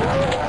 Yeah.